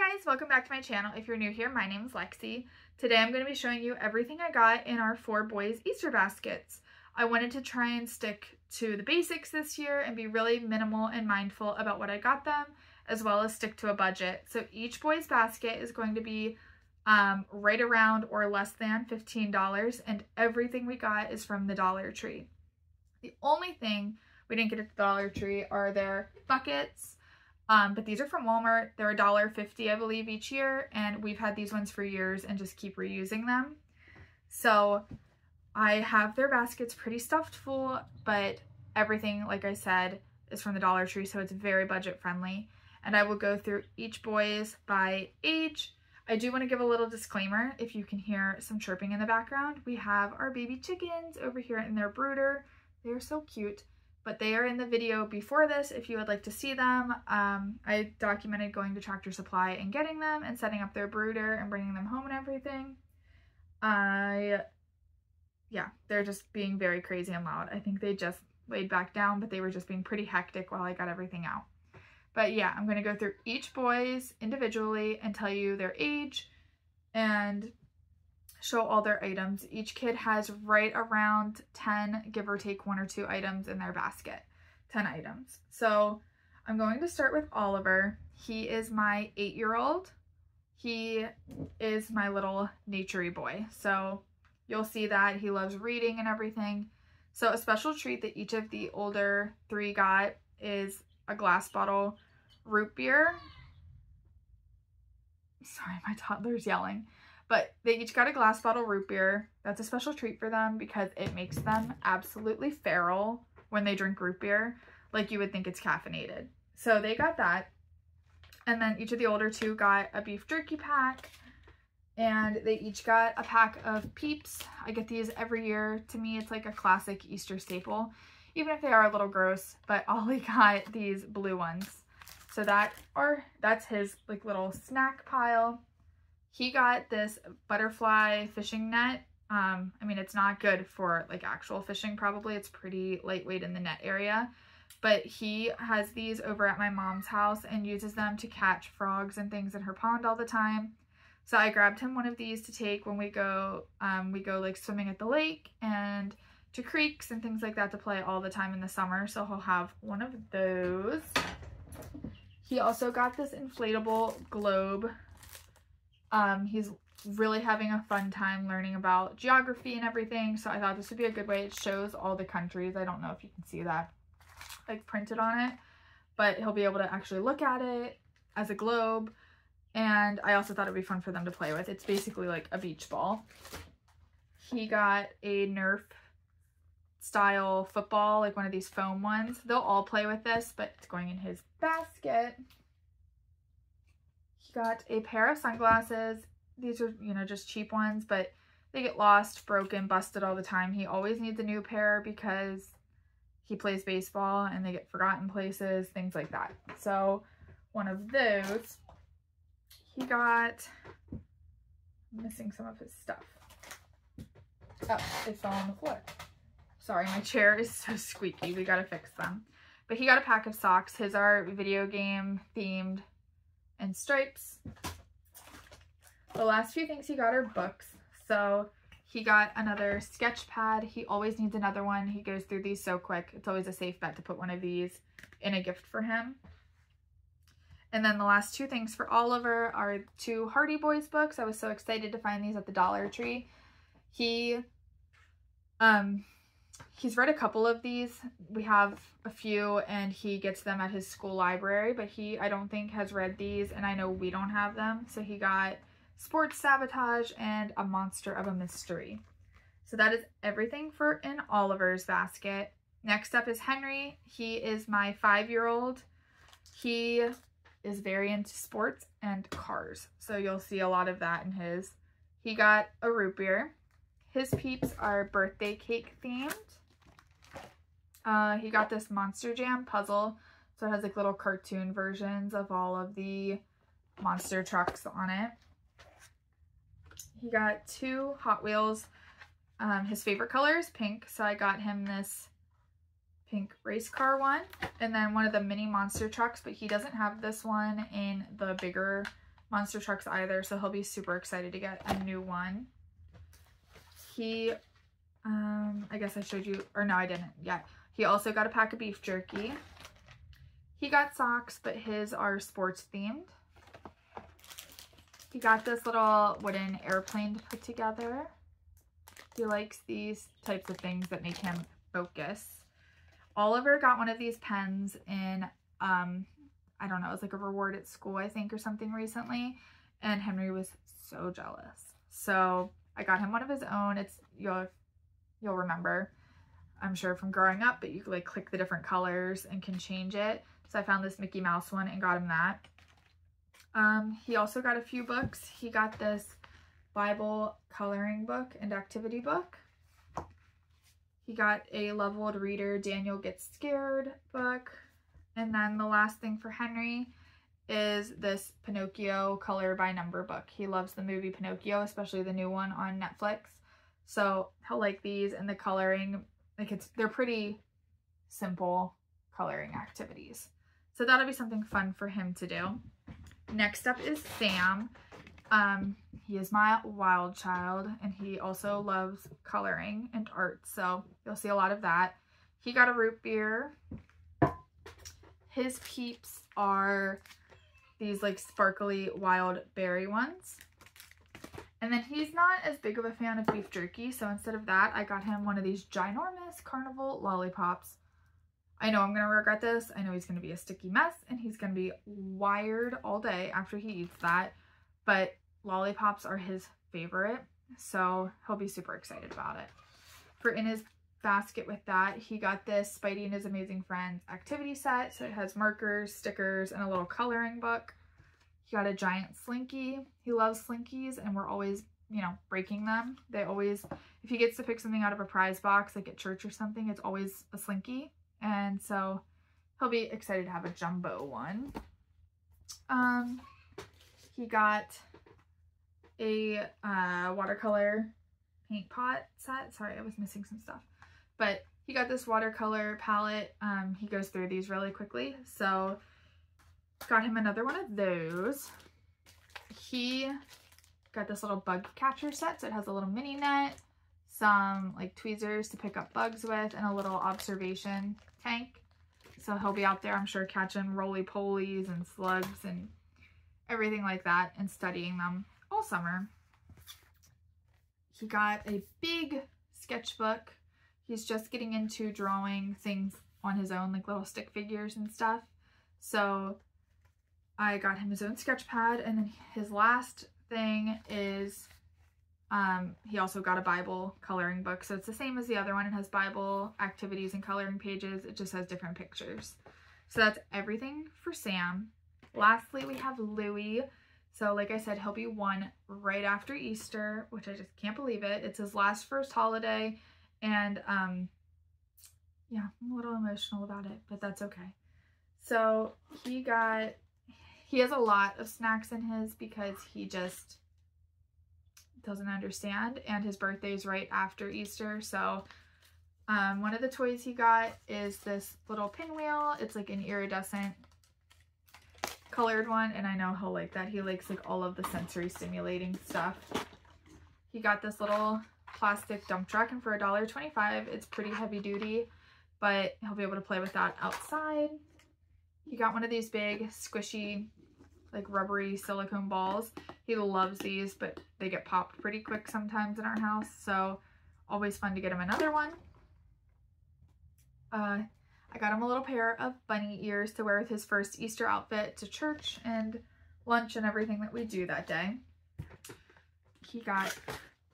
guys, welcome back to my channel. If you're new here, my name is Lexy. Today I'm going to be showing you everything I got in our four boys Easter baskets. I wanted to try and stick to the basics this year and be really minimal and mindful about what I got them, as well as stick to a budget. So each boy's basket is going to be um, right around or less than $15 and everything we got is from the Dollar Tree. The only thing we didn't get at the Dollar Tree are their buckets, um, but these are from Walmart. They're $1.50, I believe, each year, and we've had these ones for years and just keep reusing them. So I have their baskets pretty stuffed full, but everything, like I said, is from the Dollar Tree, so it's very budget friendly. And I will go through each boys by age. I do want to give a little disclaimer if you can hear some chirping in the background. We have our baby chickens over here in their brooder. They're so cute but they are in the video before this if you would like to see them. Um, I documented going to Tractor Supply and getting them and setting up their brooder and bringing them home and everything. I, yeah, they're just being very crazy and loud. I think they just laid back down, but they were just being pretty hectic while I got everything out. But yeah, I'm going to go through each boys individually and tell you their age and show all their items. Each kid has right around 10, give or take one or two items in their basket. 10 items. So I'm going to start with Oliver. He is my eight-year-old. He is my little naturey boy. So you'll see that he loves reading and everything. So a special treat that each of the older three got is a glass bottle root beer. Sorry, my toddler's yelling. But they each got a glass bottle root beer. That's a special treat for them because it makes them absolutely feral when they drink root beer. Like you would think it's caffeinated. So they got that. And then each of the older two got a beef jerky pack. And they each got a pack of Peeps. I get these every year. To me, it's like a classic Easter staple. Even if they are a little gross. But Ollie got these blue ones. So that are that's his like little snack pile he got this butterfly fishing net. Um, I mean, it's not good for like actual fishing probably. It's pretty lightweight in the net area. But he has these over at my mom's house and uses them to catch frogs and things in her pond all the time. So I grabbed him one of these to take when we go, um, we go like swimming at the lake and to creeks and things like that to play all the time in the summer. So he'll have one of those. He also got this inflatable globe um, he's really having a fun time learning about geography and everything. So I thought this would be a good way. It shows all the countries. I don't know if you can see that like printed on it, but he'll be able to actually look at it as a globe. And I also thought it'd be fun for them to play with. It's basically like a beach ball. He got a Nerf style football, like one of these foam ones. They'll all play with this, but it's going in his basket got a pair of sunglasses. These are, you know, just cheap ones, but they get lost, broken, busted all the time. He always needs a new pair because he plays baseball and they get forgotten places, things like that. So one of those, he got, I'm missing some of his stuff. Oh, it fell on the floor. Sorry, my chair is so squeaky. We gotta fix them. But he got a pack of socks. His are video game themed and stripes. The last few things he got are books. So he got another sketch pad. He always needs another one. He goes through these so quick. It's always a safe bet to put one of these in a gift for him. And then the last two things for Oliver are two Hardy Boys books. I was so excited to find these at the Dollar Tree. He um he's read a couple of these. We have a few and he gets them at his school library, but he, I don't think, has read these and I know we don't have them. So he got Sports Sabotage and A Monster of a Mystery. So that is everything for in Oliver's basket. Next up is Henry. He is my five-year-old. He is very into sports and cars. So you'll see a lot of that in his. He got a root beer. His peeps are birthday cake themed. Uh, he got this Monster Jam puzzle. So it has like little cartoon versions of all of the monster trucks on it. He got two Hot Wheels. Um, his favorite color is pink. So I got him this pink race car one. And then one of the mini monster trucks. But he doesn't have this one in the bigger monster trucks either, so he'll be super excited to get a new one. He, um, I guess I showed you, or no, I didn't yet. He also got a pack of beef jerky. He got socks, but his are sports themed. He got this little wooden airplane to put together. He likes these types of things that make him focus. Oliver got one of these pens in, um, I don't know, it was like a reward at school, I think, or something recently. And Henry was so jealous. So I got him one of his own. It's, you'll, you'll remember, I'm sure from growing up, but you like click the different colors and can change it. So I found this Mickey Mouse one and got him that. Um, he also got a few books. He got this Bible coloring book and activity book. He got a leveled reader Daniel Gets Scared book. And then the last thing for Henry is this Pinocchio color by number book. He loves the movie Pinocchio, especially the new one on Netflix. So he'll like these and the coloring, like it's, they're pretty simple coloring activities. So that'll be something fun for him to do. Next up is Sam. Um, he is my wild child and he also loves coloring and art. So you'll see a lot of that. He got a root beer. His peeps are these like sparkly wild berry ones. And then he's not as big of a fan of beef jerky. So instead of that, I got him one of these ginormous carnival lollipops. I know I'm going to regret this. I know he's going to be a sticky mess and he's going to be wired all day after he eats that. But lollipops are his favorite. So he'll be super excited about it. For in his basket with that, he got this Spidey and His Amazing Friends activity set. So it has markers, stickers, and a little coloring book. He got a giant slinky. He loves slinkies and we're always, you know, breaking them. They always, if he gets to pick something out of a prize box, like at church or something, it's always a slinky. And so he'll be excited to have a jumbo one. Um, he got a uh, watercolor paint pot set. Sorry, I was missing some stuff. But he got this watercolor palette. Um, he goes through these really quickly. So got him another one of those. He got this little bug catcher set. So it has a little mini net, some like tweezers to pick up bugs with, and a little observation tank. So he'll be out there, I'm sure, catching roly-polies and slugs and everything like that and studying them all summer. He got a big sketchbook. He's just getting into drawing things on his own, like little stick figures and stuff. So I got him his own sketch pad. And then his last thing is um, he also got a Bible coloring book. So it's the same as the other one. It has Bible activities and coloring pages. It just has different pictures. So that's everything for Sam. Lastly, we have Louie. So like I said, he'll be one right after Easter, which I just can't believe it. It's his last first holiday. And um, yeah, I'm a little emotional about it, but that's okay. So he got, he has a lot of snacks in his because he just doesn't understand. And his birthday is right after Easter. So um, one of the toys he got is this little pinwheel. It's like an iridescent colored one and I know he'll like that. He likes like all of the sensory stimulating stuff. He got this little plastic dump truck and for $1.25 it's pretty heavy duty but he'll be able to play with that outside. He got one of these big squishy like rubbery silicone balls. He loves these but they get popped pretty quick sometimes in our house so always fun to get him another one. Uh, I got him a little pair of bunny ears to wear with his first Easter outfit to church and lunch and everything that we do that day. He got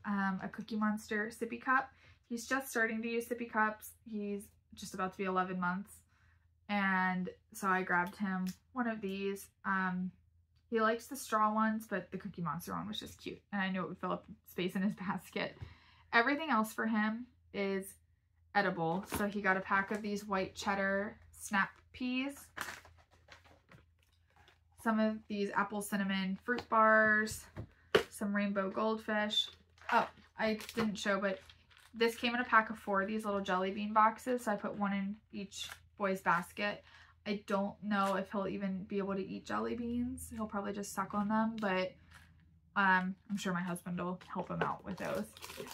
um, a Cookie Monster sippy cup. He's just starting to use sippy cups. He's just about to be 11 months. And so I grabbed him one of these. Um, he likes the straw ones, but the Cookie Monster one was just cute. And I knew it would fill up space in his basket. Everything else for him is edible. So he got a pack of these white cheddar snap peas. Some of these apple cinnamon fruit bars. Some rainbow goldfish. Oh, I didn't show, but this came in a pack of four of these little jelly bean boxes. So I put one in each boy's basket. I don't know if he'll even be able to eat jelly beans. He'll probably just suck on them, but um, I'm sure my husband will help him out with those.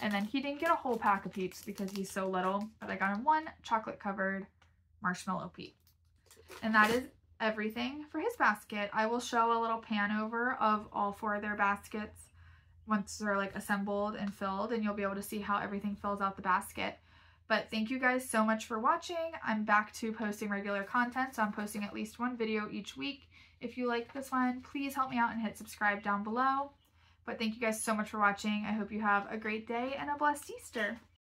And then he didn't get a whole pack of Peeps because he's so little, but I got him one chocolate covered marshmallow Peep. And that is everything for his basket. I will show a little pan over of all four of their baskets once they're like assembled and filled and you'll be able to see how everything fills out the basket. But thank you guys so much for watching. I'm back to posting regular content, so I'm posting at least one video each week. If you like this one, please help me out and hit subscribe down below. But thank you guys so much for watching. I hope you have a great day and a blessed Easter.